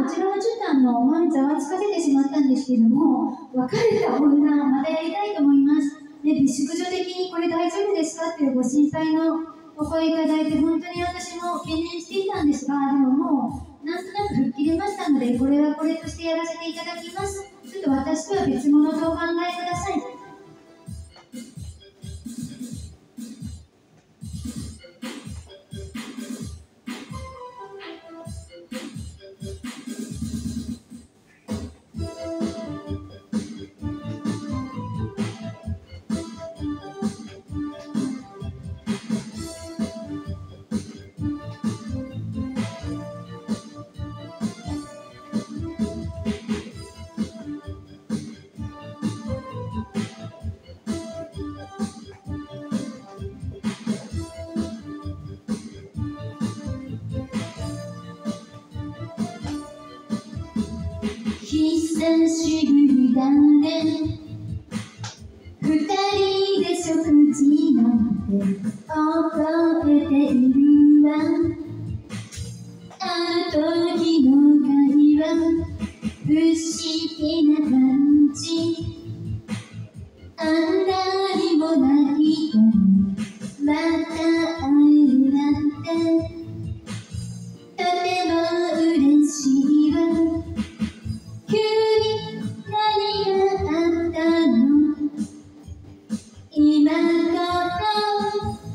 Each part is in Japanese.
こちらはちょっとあの思わずざわつかせてしまったんですけども別れた女またやりたいと思います。で美宿女的にこれ大丈夫ですかっていうご心配のお声いただいて本当に私も懸念していたんですがでももうなんとなく吹っ切れましたのでこれはこれとしてやらせていただきます。ちょっと私とは別物とお考えください。久しぶりだね。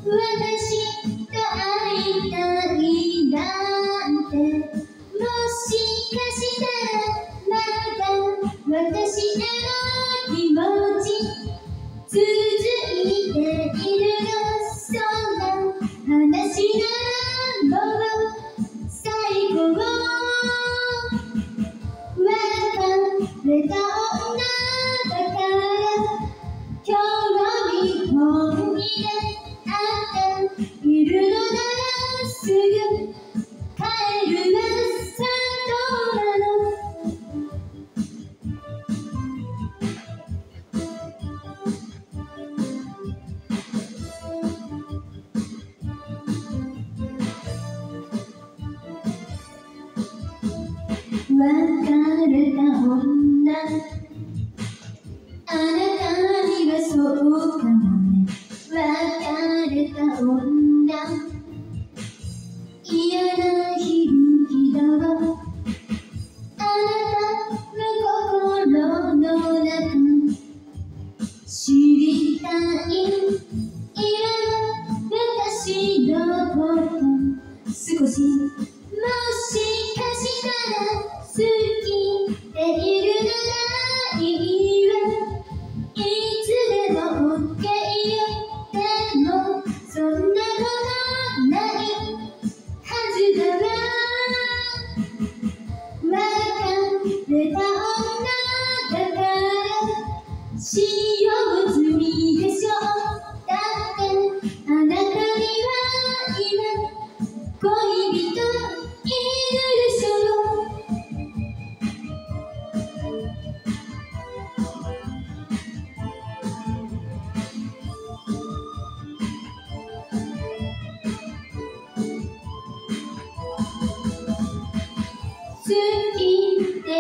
私と会いたいなんて。もしかしたらまだ私への気持れた女あなたにはそうかもね。別れた女。嫌な響きだわ。あなたの心の中。知りたい。今の私のこと。少し別れた女だから信用済みでしょだってあなたには今恋人いるでしょ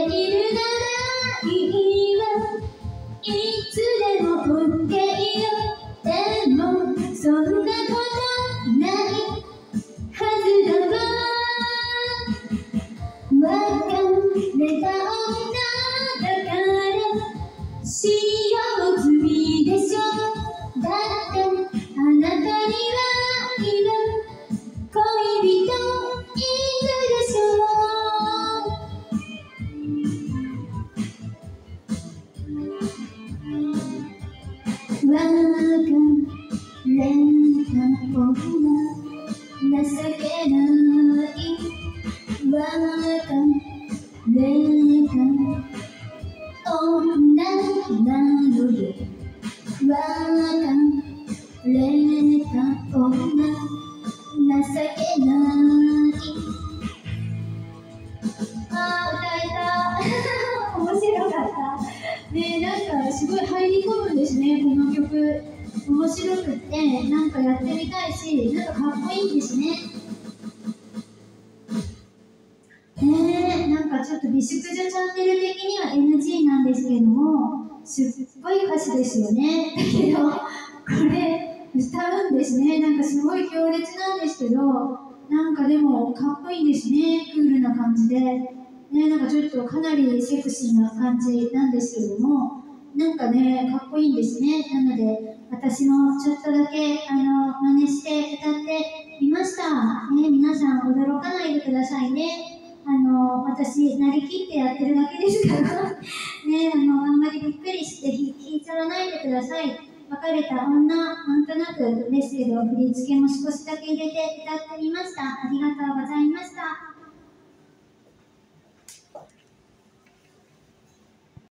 できでいるならいいわいつれた女情けない別れた女なのよ別れた女情けないあー歌えた。面白かった。ねなんかすごい白くってなんかやってみたいしなんかかっこいいんですね。えなんかちょっと美淑女チャンネル的には NG なんですけどもすっごい歌詞ですよね。だけどこれ歌うんですね。なんかすごい強烈なんですけどなんかでもかっこいいんですね。クールな感じで。ねなんかちょっとかなりセクシーな感じなんですけどもなんかねかっこいいんですね。なので私もちょっとだけあの真似して歌ってみました。ね皆さん驚かないでくださいね。あの私なりきってやってるだけですから。ねあのあんまりびっくりして引いちゃわないでください。別れた女なんとなくですけど振り付けも少しだけ入れて歌ってみました。ありがとうございました。